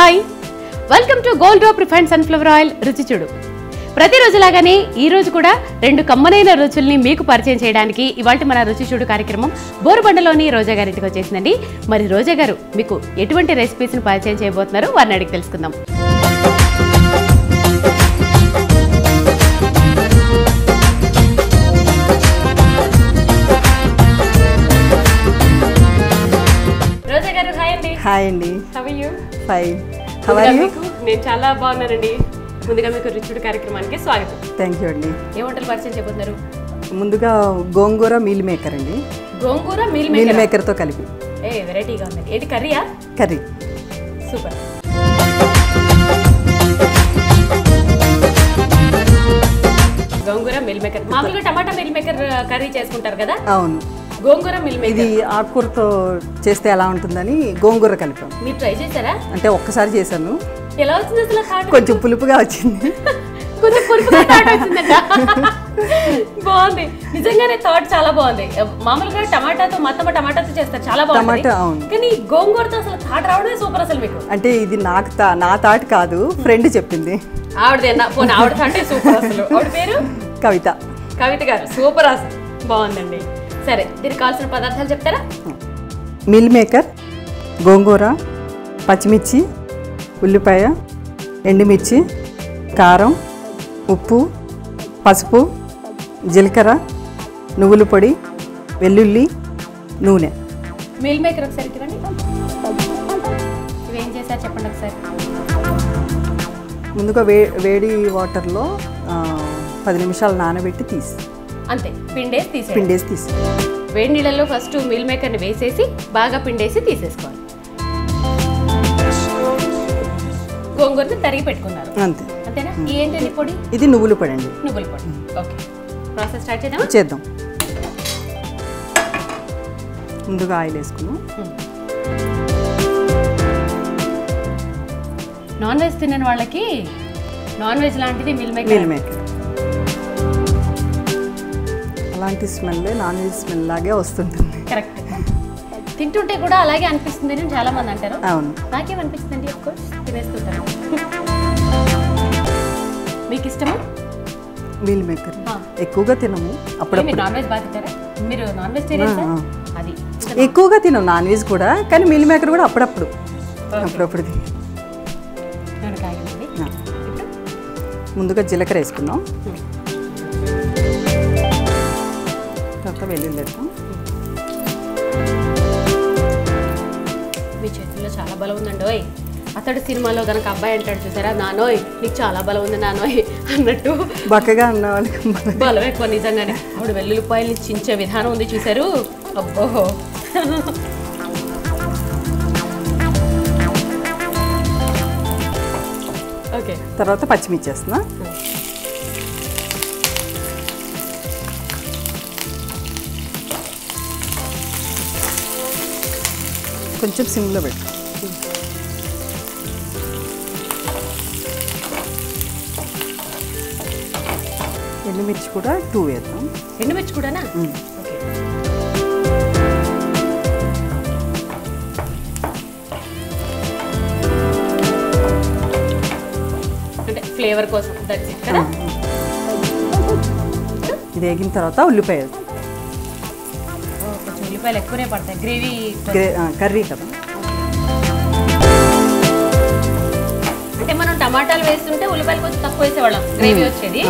Hi. Welcome to Gold Drop refined sunflower oil రుచి చూడు. ప్రతిరోజులాగానే ఈరోజు కూడా రెండు కమ్మనైన రుచుల్ని మీకు పరిచయం చేయడానికి ఇవాళ మన రుచి చూడు కార్యక్రమం బోరుబండలోని రోజా గారింటికి వచ్చేసిందండి. మరి రోజా గారు మీకు ఎటువంటి రెసిపీస్ని పరిచయం చేయబోతున్నారో? వారిని అడిగి తెలుసుకుందాం. హాయ్ అండి. మీకు? నేను చాలా బాగున్నానండి. ముందుగా మీకు రుచుడు కార్యక్రమానికి స్వాగతం. థ్యాంక్ యూ అండి. ఏ వంటలు పరిచయం చేయబోతున్నారు? ముందుగా గోంగూర మీల్ మేకర్ అండి. గోంగూర మీల్ మీల్ మేకర్? మేకర్తో కలిపి. ఏ వెరైటీగా ఉంది. ఏది కర్రీయా? కర్రీ. సూపర్. గోంగూర మిల్ మేకర్. మామూలుగా టమాటా మిల్ మేకర్ కర్రీ చేసుకుంటారు కదా? అవును. గోంగూర మిల్ ఇది ఆకుకూరతో చేస్తే ఎలా ఉంటుందని గోంగూర కలిపాం. మీరు ట్రై చేశారా? అంటే ఒక్కసారి చేశాను. ఎలా వచ్చింది అసలు థాట్ కొంచెం పులుపుగా వచ్చింది. కొంచెం పులుపుగా థాట్ వచ్చిందట. బాగుంది. నిజంగానే థాట్ చాలా బాగుంది. మామూలుగా టమాటాతో మొత్తం టమాటాతో చేస్తారు. చాలా బాగుంది కానీ గోంగూరతో అసలు థాట్ రావడమే సూపర్ అసలు మీకు. అంటే ఇది నాకు నా తాట్ కాదు ఫ్రెండ్ చెప్పింది. ఆవిడదే నా పోనీ ఆవిడ థాటే సూపర్ అసలు. ఆవిడ పేరు? కవిత. కవిత గారు. సూపర్ అసలు. బాగుందండి. సరే దీనికి కావాల్సిన పదార్థాలు చెప్తారా? మీల్ మేకర్ గోంగూర పచ్చిమిర్చి ఉల్లిపాయ ఎండుమిర్చి కారం ఉప్పు పసుపు జీలకర్ర నువ్వుల పొడి వెల్లుల్లి నూనె. మీల్ మేకర్ ఒకసారి ఇవ్వండి. ఇవేం చేశారు చెప్పండి ఒకసారి. ముందుగా వే వేడి వాటర్లో పది నిమిషాలు నానబెట్టి తీసి. అంతే పిండేసి తీసేయండి పిండేసి తీసి వేడి నీళ్ళలో ఫస్ట్ మీల్ మేకర్ని వేసేసి బాగా పిండేసి తీసేసుకోవాలి. గోంగూరని తరిగి పెట్టుకున్నారు. అంతే. అంతేనా? ఈ ఏంటండి పొడి? ఇది నువ్వుల పొడి అండి. నువ్వుల పొడి. ఓకే. ప్రాసెస్ స్టార్ట్ చేద్దామా? చేద్దాం. ముందుగా ఆయిల్ వేసుకున్నాం. నాన్ వెజ్ తినని వాళ్ళకి నాన్ వెజ్ లాంటిది మిల్ మీల్ మేకర్. అలాంటి స్మెల్ నాన్ వెజ్ స్మెల్ లాగే వస్తుంటుంది. కరెక్ట్. తింటుంటే కూడా అలాగే అనిపిస్తుంది అని చాలా మంది అంటారు. అవును. నాకేమనిపిస్తుంది ఆఫ్ కోర్స్ తినేస్తుంటాను మీకు ఇష్టమా? Meal maker. ఎక్కువగా తినము. మీరు నాన్ వెజ్ బాగా తింటారా? మీరు నాన్ వెజిటేరియన్ అది ఎక్కువగా తినం నాన్ వెజ్ కూడా కానీ మీల్ మేకర్ కూడా అప్పుడప్పుడు. అప్పుడప్పుడు ముందుగా జీలకర్ర వేసుకుందాం. తర్వాత వెల్లుల్లి వేద్దాం మీ చేతుల్లో చాలా బలం ఉందండి అతడు సినిమాలో కనుక అబ్బాయి అంటాడు చూసారా? నానోయ్ నీకు చాలా బలం ఉంది నానోయ్ అన్నట్టు. బక్కగా ఉన్న వాళ్ళకి మన- బలం ఎక్కువ నిజంగానే. ఆవిడ వెల్లుల్లిపాయల్ని చించే విధానం ఉంది చూసారు? అబ్బో. ఓకే. తర్వాత పచ్చిమిర్చి వేస్తున్నా కొంచెం సిమ్లో పెట్టు. ఎండుమిర్చి కూడా టూ వేద్దాం. ఎండుమిర్చి కూడానా? అంటే ఫ్లేవర్ కోసం ఇది వేగిన తర్వాత ఉల్లిపాయ ఉల్లిపాయలు ఎక్కువనే పడతాయి. గ్రేవీ కర్రీ కదా. అంటే మనం టమాటాలు వేస్తుంటే ఉల్లిపాయలు కొంచెం తక్కువ వేసేవాళ్ళం. గ్రేవీ వచ్చేది.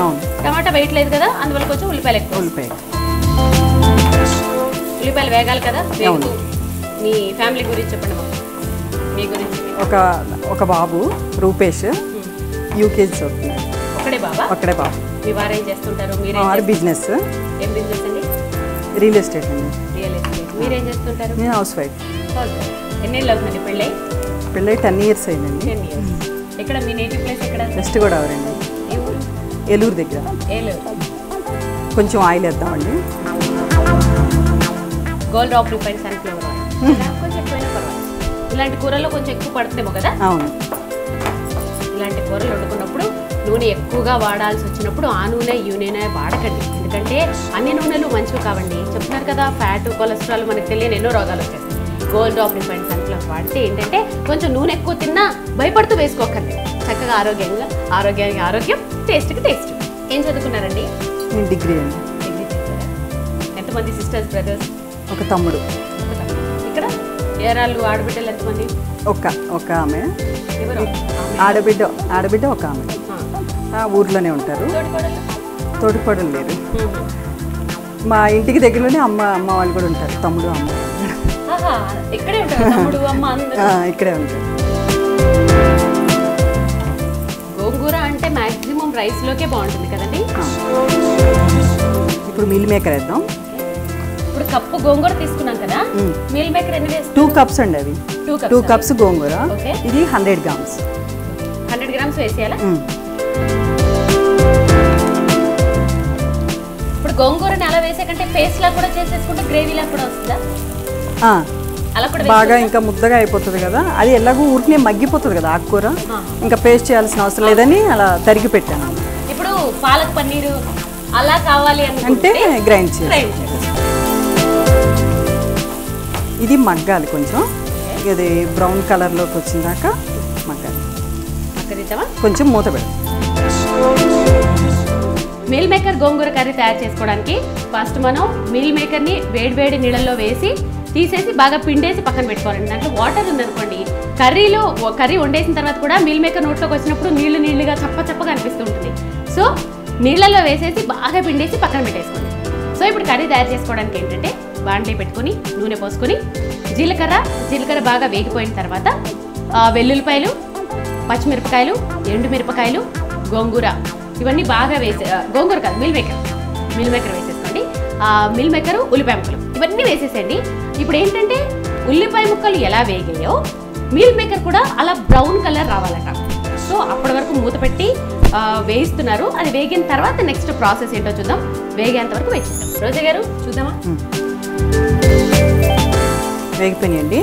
టమాటా వేయట్లేదు కదా అందువల్ల కొంచెం ఉల్లిపాయలు ఎక్కువ. ఉల్లిపాయ. ఉల్లిపాయలు వేగాలి కదా? మీ ఫ్యామిలీ గురించి చెప్పండి మీ గురించి. ఒక ఒక బాబు రూపేష్ యూకేజీ చదువుతున్నాడు. ఒక్కడే బాబా? అక్కడే బాబు. మీ వారు ఏం చేస్తుంటారు? మీరేం? బిజినెస్. ఏం బిజినెస్ అండి? రియల్ ఎస్టేట్ అండి. Real estate. మీరేం చేస్తుంటారు? నేను హౌస్ వైఫ్. ఎన్నేళ్ళు అవుతుంది పెళ్ళై? పెళ్ళై టెన్ ఇయర్స్ అయిందండి. Ten years. ఎక్కడ మీ నేటివ్ ప్లేస్ ఎక్కడ? వెస్ట్ గోదావరి అండి. ఏలూరు దగ్గర. ఏలూరు. కొంచెం oil వేద్దామండి. Gold Drop refine sunflower oil. ఇలాంటి కూరల్లో కొంచెం ఎక్కువ పడుతుందేమో కదా? అవును. ఇలాంటి కూరలు వండుకున్నప్పుడు నూనె ఎక్కువగా వాడాల్సి వచ్చినప్పుడు ఆ నూనె ఈ నూనె వాడకండి. ఎందుకంటే అన్ని నూనెలు మంచివి కావండి. చెప్తున్నారు కదా ఫ్యాట్ కొలెస్ట్రాల్ మనకు తెలియని ఎన్నో రోగాలు వచ్చేస్తాయి గోల్డ్ డ్రాప్ రిఫైండ్ సన్ఫ్లవర్ వాడితే ఏంటంటే కొంచెం నూనె ఎక్కువ తిన్నా భయపడుతూ వేసుకోకండి. చక్కగా ఆరోగ్యంగా ఆరోగ్యానికి ఆరోగ్యం టేస్ట్కి టేస్ట్ ఏం చదువుకున్నారండి? నేను డిగ్రీ అండి. డిగ్రీ ఎంతమంది సిస్టర్స్ బ్రదర్స్ ఒక తమ్ముడు. ఇక్కడ ఏరాళ్ళు ఆడబిడ్డలు ఎంతమంది? ఒక ఒక ఆమె. ఆడబిడ్డ ఆడబిడ్డ ఒక ఆమె. ఊర్లోనే ఉంటారు? తోడుకోవడం లేదు. మా ఇంటికి దగ్గరలోనే అమ్మ అమ్మ వాళ్ళు కూడా ఉంటారు తమ్ముడు అమ్మ. ఇక్కడే ఉంటారు గోంగూర అంటే మాక్సిమం రైస్ లోకే బాగుంటుంది కదండి. ఇప్పుడు మిల్ మేకర్ వేద్దాం. ఇప్పుడు కప్పు గోంగూర తీసుకున్నాం కదా. మీల్ మేకర్ ఎన్ని వేస్తాం టూ కప్స్ అండి అవి. టూ కప్స్ గోంగూర. ఇది హండ్రెడ్ గ్రామ్స్. హండ్రెడ్ గ్రామ్స్ వేసేయాలా? ఇప్పుడు గోంగూరని అలా వేసే కంటే పేస్ట్ లా కూడా చేసేసుకుంటే గ్రేవీ లా కూడా వస్తుందా? అలా కూడా బాగా ఇంకా ముద్దగా అయిపోతుంది కదా. అది ఎలాగో ఊరికే మగ్గిపోతుంది కదా ఆకుకూర. ఇంకా పేస్ట్ చేయాల్సిన అవసరం లేదని అలా తరిగి పెట్టాను. ఇప్పుడు పాలక్ పన్నీరు అలా కావాలి అంటే గ్రైండ్ చేయాలి. ఇది మగ్గాలి కొంచెం. ఇది బ్రౌన్ కలర్లోకి వచ్చిందాక మగ్గాలి. కొంచెం మూత పెడతాం మిల్ మేకర్ గోంగూర కర్రీ తయారు చేసుకోవడానికి ఫస్ట్ మనం మిల్ మేకర్ని వేడివేడి నీళ్ళల్లో వేసి తీసేసి బాగా పిండేసి పక్కన పెట్టుకోవాలండి దాంట్లో వాటర్ ఉందనుకోండి కర్రీలో కర్రీ వండేసిన తర్వాత కూడా మిల్ మేకర్ నోట్లోకి వచ్చినప్పుడు నీళ్ళు నీళ్ళుగా చప్ప చప్పగా అనిపిస్తూ ఉంటుంది. సో నీళ్ళల్లో వేసేసి బాగా పిండేసి పక్కన పెట్టేసుకోండి. సో ఇప్పుడు కర్రీ తయారు చేసుకోవడానికి ఏంటంటే బాండీ పెట్టుకుని నూనె పోసుకొని జీలకర్ర జీలకర్ర బాగా వేగిపోయిన తర్వాత వెల్లుల్లిపాయలు పచ్చిమిరపకాయలు ఎండుమిరపకాయలు గోంగూర ఇవన్నీ బాగా వేసే గోంగూర కాదు మిల్ మేకర్ మిల్ మేకర్ వేసేసుకోండి. మిల్ మేకర్ ఉల్లిపాయ ముక్కలు. ఇవన్నీ వేసేసేయండి. ఇప్పుడు ఏంటంటే ఉల్లిపాయ ముక్కలు ఎలా వేగాయో మిల్ మేకర్ కూడా అలా బ్రౌన్ కలర్ రావాలట. సో అప్పటి వరకు మూత పెట్టి వేయిస్తున్నారు. అది వేగిన తర్వాత నెక్స్ట్ ప్రాసెస్ ఏంటో చూద్దాం. వేగేంత వరకు వేసేద్దాం రోజా గారు చూద్దామా? వేగిపోయినాయండి.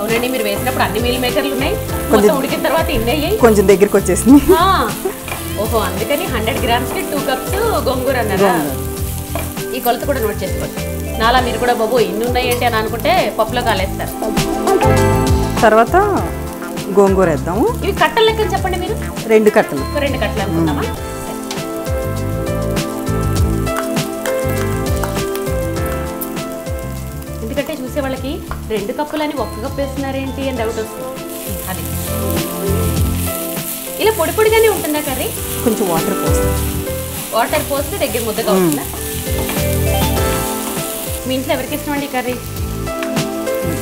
అవునండి మీరు వేసినప్పుడు అన్ని మీల్ మేకర్లు ఉన్నాయి. మొత్తం ఉడికిన తర్వాత ఇన్ని అయ్యాయి కొంచెం దగ్గరికి వచ్చేసింది. ఓహో అందుకని హండ్రెడ్ గ్రామ్స్కి టూ కప్స్ గోంగూర అన్నారా? ఈ కొలత కూడా నోట్ చేసుకోండి. నాలా మీరు కూడా బాబు ఇన్ని ఉన్నాయంటే అని అనుకుంటే పప్పులో కాలేస్తారు. తర్వాత గోంగూర వేద్దాము. ఇవి కట్టల లెక్కని చెప్పండి మీరు. రెండు కట్టలు. రెండు కట్టలు అనుకుందామా? సరే. ఎందుకంటే చూసే వాళ్ళకి రెండు కప్పులని ఒక్క కప్పు వేస్తున్నారేంటి అని డౌట్ వస్తుంది. ఇలా పొడి పొడిగానే ఉంటుందా కర్రీ? కొంచెం వాటర్ పోస్తాం. వాటర్ పోస్తే దగ్గర ముద్దగా అవుతుందా? మీ ఇంట్లో ఎవరికి ఇష్టం అండి కర్రీ?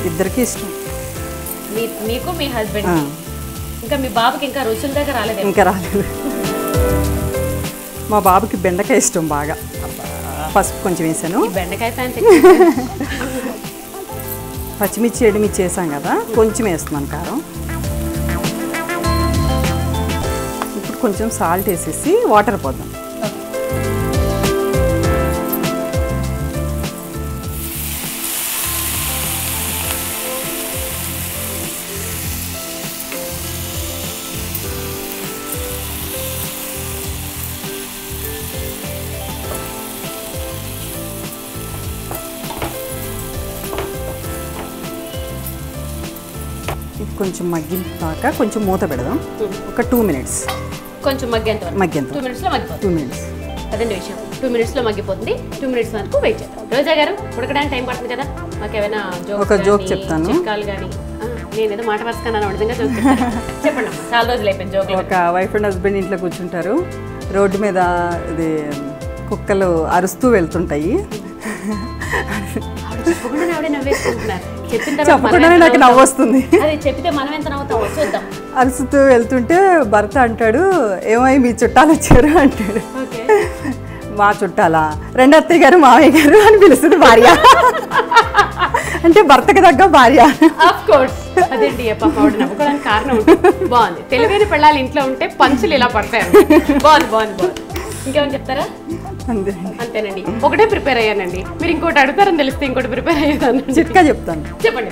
ఇద్దరికి ఇష్టం. మీ మీకు మీ హస్బెండ్. ఇంకా మీ బాబుకి ఇంకా రుచుల దగ్గర రాలేదు? ఇంకా రాలేదు. మా బాబుకి బెండకాయ ఇష్టం బాగా. పసుపు కొంచెం వేసాను. బెండకాయ పచ్చిమిర్చి ఎండుమిర్చి వేసాం కదా కొంచెం వేస్తున్నాను కారం. కొంచెం సాల్ట్ వేసేసి వాటర్ పోద్దాం. ఇది కొంచెం మగ్గిన దాకా కొంచెం మూత పెడదాం. ఒక టూ మినిట్స్ కొంచెం మగ్గేంత మగ్గేంత టూ మినిట్స్లో మగ్గిపోతుంది. టూ మినిట్స్ అదండి విషయం. టూ మినిట్స్లో మగ్గిపోతుంది. టూ మినిట్స్ వరకు వెయిట్ చేద్దాం. రోజా గారు ఉడకడానికి టైం పడుతుంది కదా. మాకు ఏమైనా ఒక joke చెప్తాను. చిట్కాలు కానీ నేను ఏదో మాట వరుసకన్నాను నిజంగా జోక్ చెప్పండి చాలా రోజులు అయిపోయింది జోకులు ఒక వైఫ్ అండ్ హస్బెండ్ ఇంట్లో కూర్చుంటారు. రోడ్డు మీద ఇది కుక్కలు అరుస్తూ వెళ్తుంటాయి. ఆవిడ చెప్పకుండానే ఆవిడ నవ్వేసుకుంటున్నారు. చెప్పిన చెప్పకుండానే నాకు నవ్వు నవ్వుతాం? వస్తుంది. అదే చెప్తే మనం ఎంత నవ్వుతాం? చూద్దాం అరుస్తూ వెళ్తుంటే భర్త అంటాడు ఏమై మీ చుట్టాలు వచ్చారు? అంటాడు. మా చుట్టాలా? రెండు అత్తయ్య గారు మావయ్య గారు అని పిలుస్తుంది భార్య. అంటే భర్తకి తగ్గ భార్య. ఆఫ్ కోర్స్ అదేంటి నవ్వుకోవడానికి కారణం. బాగుంది తెలివైన పిల్లలు ఇంట్లో ఉంటే పంచులు ఇలా పడతాయి బాగుంది బాగుంది బాగుంది ఇంకేమైనా చెప్తారా? అంతేనండి. ఒకటే ప్రిపేర్ అయ్యానండి. మీరు ఇంకోటి అడుగుతారని తెలిస్తే ఇంకోటి ప్రిపేర్ అయ్యేదాన్ని. చిట్కా చెప్తాను. చెప్పండి.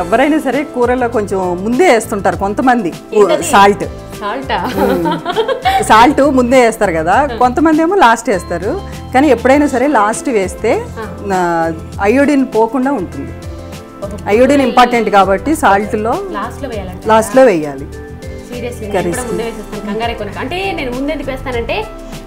ఎవరైనా సరే కూరలో కొంచెం ముందే వేస్తుంటారు కొంతమంది. సాల్ట్. సాల్టా? సాల్ట్ ముందే వేస్తారు కదా. కొంతమంది ఏమో లాస్ట్ వేస్తారు. కానీ ఎప్పుడైనా సరే లాస్ట్ వేస్తే అయోడిన్ పోకుండా ఉంటుంది. అయోడిన్ ఇంపార్టెంట్ కాబట్టి సాల్ట్లో లాస్ట్లో వేయాలి. ఎక్కువ అంటే నేను వేస్తానంటే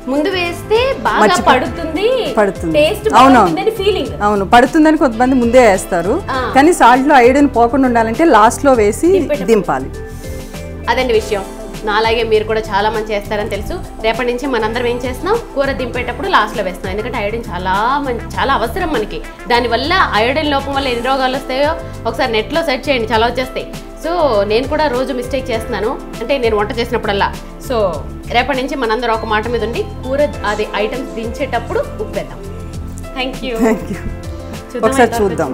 ముందు వేస్తే బాగా పడుతుంది పడుతుంది. బాగుంటుంది ఫీలింగ్ అవును పడుతుందని కొంతమంది ముందే వేస్తారు. కానీ సాల్ట్లో అయోడిన్ పోకుండా ఉండాలంటే లాస్ట్లో వేసి దింపాలి. అదండి విషయం. నాలాగే మీరు కూడా చాలా మంది చేస్తారని తెలుసు. రేపటి నుంచి మనందరం ఏం చేస్తున్నాం? కూర దింపేటప్పుడు లాస్ట్లో వేస్తున్నాం. ఎందుకంటే అయోడిన్ చాలా మంచి చాలా అవసరం మనకి. దానివల్ల అయోడిన్ లోపం వల్ల ఎన్ని రోగాలు వస్తాయో ఒకసారి నెట్లో సెర్చ్ చేయండి. చాలా వచ్చేస్తాయి. సో నేను కూడా రోజు మిస్టేక్ చేస్తున్నాను. అంటే నేను వంట చేసినప్పుడల్లా. సో రేపటి నుంచి మనందరం ఒక మాట మీద ఉండి కూర అది ఐటమ్స్ దించేటప్పుడు ఉప్పు వేద్దాం. థ్యాంక్ యూ ఒకసారి చూద్దాం.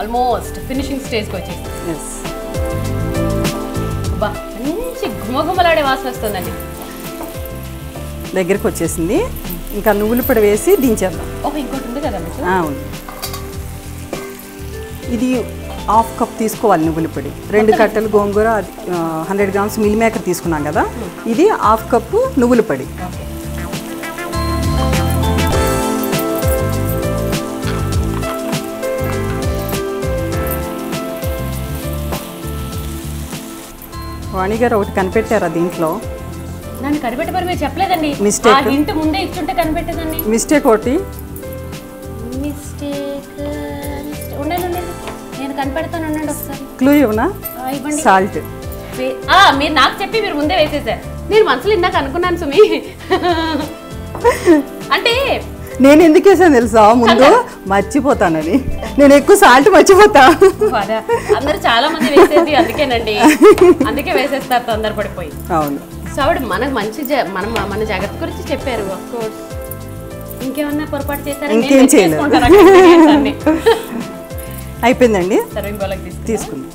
ఆల్మోస్ట్ ఫినిషింగ్ స్టేజ్కి వచ్చేసి. మంచి గుమగుమలాడే వాసన వస్తుందండి. దగ్గరికి వచ్చేసింది. ఇంకా నువ్వులు పొడి వేసి దించేద్దాం. ఓహో ఇంకోటి ఉంది కదా ఇది హాఫ్ కప్ తీసుకోవాలి నువ్వుల పొడి. రెండు కట్టలు గోంగూర హండ్రెడ్ గ్రామ్స్ మిల్ మేకర్ తీసుకున్నాం కదా. ఇది హాఫ్ కప్పు నువ్వుల పొడి. వాణి గారు ఒకటి కనిపెట్టారా దీంట్లో? నన్ను కనిపెట్టమని మీరు చెప్పలేదండి Mistake. ఆ హింట్ ముందే ఇచ్చుంటే కనిపెట్టేదండి మిస్టేక్ ఒకటి. నేను కనిపెడతాను ఉండండి ఒకసారి. క్లూ ఇవ్వనా? ఇవ్వండి. సాల్ట్ ఆ, మీరు నాకు చెప్పి మీరు ముందే వేసేసారు. నేను మనసులో ఇందాక అనుకున్నాను సుమి. అంటే నేను ఎందుకు వేసాను తెలుసా? ముందు మర్చిపోతానని. నేను ఎక్కువ సాల్ట్ మర్చిపోతా. అదా, అందరూ చాలా మంది వేసేది అందుకేనండి. అందుకే వేసేస్తారు తొందరపడిపోయి అవును. సో ఆవిడ మనకు మంచి జా- మనం మన జాగ్రత్త గురించి చెప్పారు. Of course. ఇంకేమన్నా పొరపాటు చేశారా? ఇంకేం చేయలేదు. అయిపోయిందండి. సర్వింగ్ బౌల్కి తీసుకు తీసుకుంది.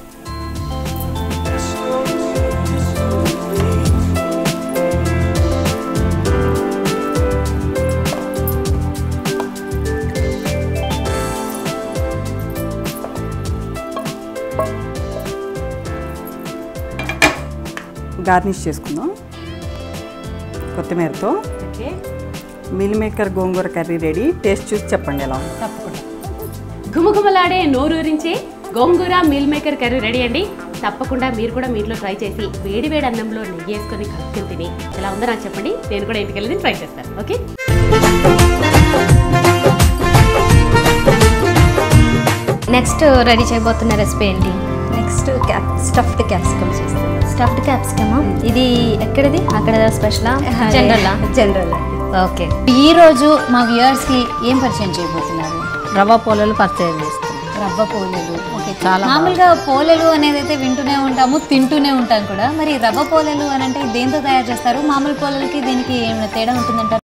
గార్నిష్ చేసుకుందాం. కొత్తిమీరతో. మిల్ మేకర్ గోంగూర కర్రీ రెడీ. టేస్ట్ చూసి చెప్పండి ఎలా ఉంది. గుమగుమలాడే నోరూరించే గోంగూర మీల్ మేకర్ కర్రీ రెడీ అండి. తప్పకుండా మీరు కూడా మీ ఇంట్లో ట్రై చేసి వేడి వేడి అన్నంలో నెయ్యి వేసుకొని కలుపుకొని తిని ఎలా ఉందో నాకు చెప్పండి. నేను కూడా ఇంటికి వెళ్ళి ట్రై చేస్తాను. ఓకే? నెక్స్ట్ రెడీ చేయబోతున్న రెసిపీ ఏంటి? నెక్స్ట్ క్యాప్ స్టఫ్డ్ క్యాప్సికమ్ చేస్తాం స్టఫ్డ్ క్యాప్సికమ్? ఇది ఎక్కడిది? అక్కడ స్పెషలా? జనరల్? జనరల్. ఓకే. ఈ రోజు మా వ్యూయర్స్కి ఏం పరిచయం చేయబోతున్నారు? రవ్వ పోలలు పరిచయం చేస్తాం. రవ్వ పోలేలు. ఓకే చాలా మామూలుగా పోలేలు అనేది అయితే వింటూనే ఉంటాము తింటూనే ఉంటాం కూడా. మరి రవ్వ పోలేలు అని అంటే దేంతో తయారు చేస్తారు? మామూలు పోలేలకి దీనికి ఏమైనా తేడా ఉంటుందంటారు?